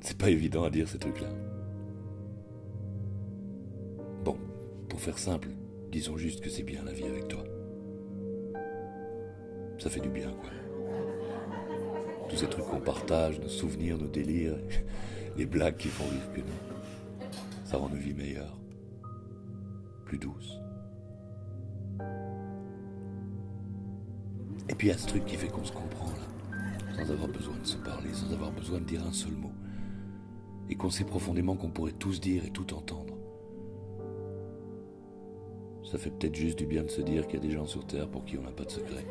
c'est pas évident à dire ces trucs-là. Bon, pour faire simple, disons juste que c'est bien la vie avec toi. Ça fait du bien, quoi. Tous ces trucs qu'on partage, nos souvenirs, nos délires, les blagues qui font rire que nous. Ça rend nos vies meilleures, plus douces. Et puis il y a ce truc qui fait qu'on se comprend là, sans avoir besoin de se parler, sans avoir besoin de dire un seul mot. Et qu'on sait profondément qu'on pourrait tous dire et tout entendre. Ça fait peut-être juste du bien de se dire qu'il y a des gens sur Terre pour qui on n'a pas de secret.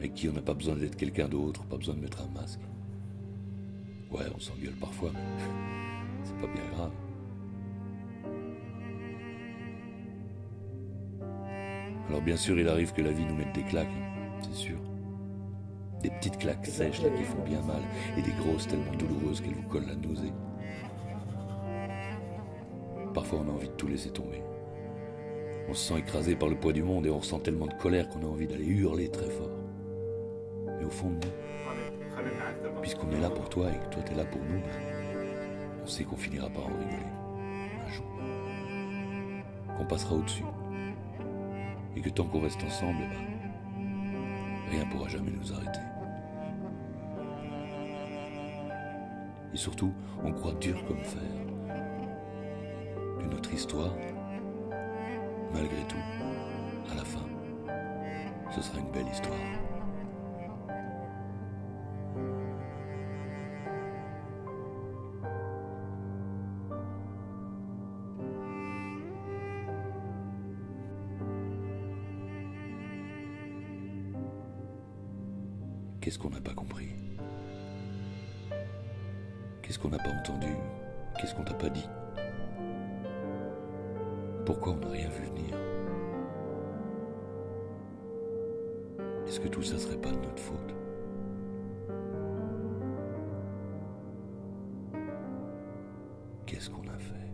Et qui on n'a pas besoin d'être quelqu'un d'autre, pas besoin de mettre un masque. Ouais, on s'engueule parfois, mais c'est pas bien grave. Alors bien sûr, il arrive que la vie nous mette des claques, hein, c'est sûr. Des petites claques sèches là qui font bien mal, et des grosses tellement douloureuses qu'elles vous collent la nausée. Parfois, on a envie de tout laisser tomber. On se sent écrasé par le poids du monde et on ressent tellement de colère qu'on a envie d'aller hurler très fort. Mais au fond de nous, puisqu'on est là pour toi et que toi t'es là pour nous, on sait qu'on finira par en rigoler. Un jour. Qu'on passera au-dessus. Et que tant qu'on reste ensemble, ben, rien pourra jamais nous arrêter. Et surtout, on croit dur comme fer que notre histoire, malgré tout, à la fin, ce sera une belle histoire. Qu'est-ce qu'on n'a pas compris? Qu'est-ce qu'on n'a pas entendu? Qu'est-ce qu'on t'a pas dit? Pourquoi on n'a rien vu venir? Est-ce que tout ça serait pas de notre faute? Qu'est-ce qu'on a fait?